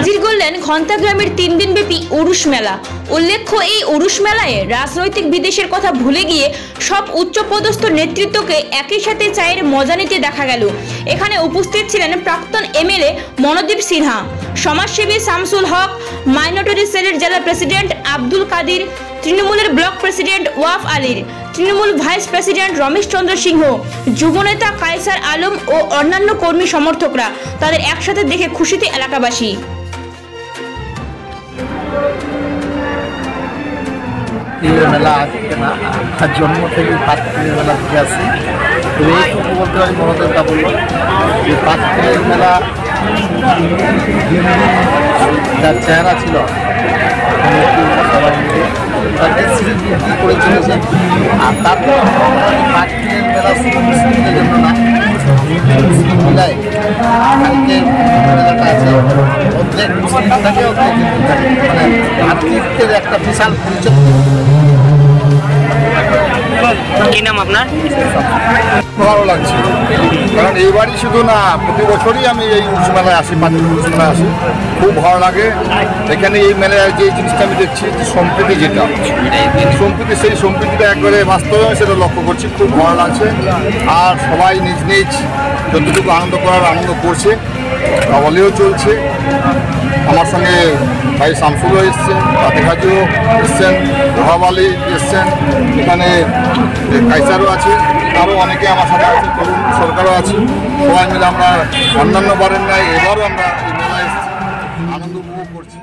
হাজির করলেন ঘণ্টাগ্রামের তিন দিনব্যাপী উরুষ মেলা। উল্লেখ্য, এই উরুষ মেলায় রাজনৈতিক বিদেশের কথা ভুলে গিয়ে সব উচ্চপদস্থ নেতৃত্বকে একই সাথে চায়ের মজা নিতে দেখা গেল। এখানে উপস্থিত ছিলেন প্রাক্তন এমএলএ মনোদীপ সিনহা, সমাজসেবী শামসুল হক, মাইনরিটি সেলের জেলা প্রেসিডেন্ট আব্দুল কাদির, তৃণমূলের ব্লক প্রেসিডেন্ট ওয়াফ আলীর, তৃণমূল ভাইস প্রেসিডেন্ট রমেশ চন্দ্র সিংহ, যুবনেতা কায়সার আলম ও অন্যান্য কর্মী সমর্থকরা তাদের একসাথে দেখে খুশিতে এলাকাবাসী। এই মেলা আজকে না আর জন্ম থেকে পাঁচদিনের মেলা থেকে আসি। তবে এইটুকু বলতে পারি মনোদেবটা বলল যে পাঁচদিনের মেলা যার চেহারা ছিল সবাই মিলে তাদের বৃদ্ধি করে চলেছে, আর তারপর পাঁচ দিনের মেলা মুসলিমদের না কালকে আছে ভাতৃত্বের একটা বিশাল পরিচয়। কি নাম আপনার? ভালো লাগছে। কারণ এইবারই শুধু না প্রতি বছরই আমি এই উৎস মেলায় আসি পাঁচ উৎস মেলায় আসি। খুব ভালো লাগে। এখানে এই মেলায় যে জিনিসটা আমি দেখছি যে সম্প্রীতি যেটা সম্প্রীতি সেই সম্প্রীতিটা একবারে বাস্তবে আমি সেটা লক্ষ্য করছি। খুব ভালো লাগছে। আর সবাই নিজ নিজ যতটুকু আনন্দ করার আনন্দ করছে হলেও চলছে। আমার সঙ্গে ভাই শামসুলও এসছেন তাতে এসছেন ওহাব আলী এসছেন, এখানে কাইসারও আছে, আরও অনেকে আমার সাথে আছে, তরুণ সরকারও আছে। সবাই মিলে আমরা অন্যান্য বারের নাই এবারও আমরা মেলায় আনন্দ উপভোগ করছি।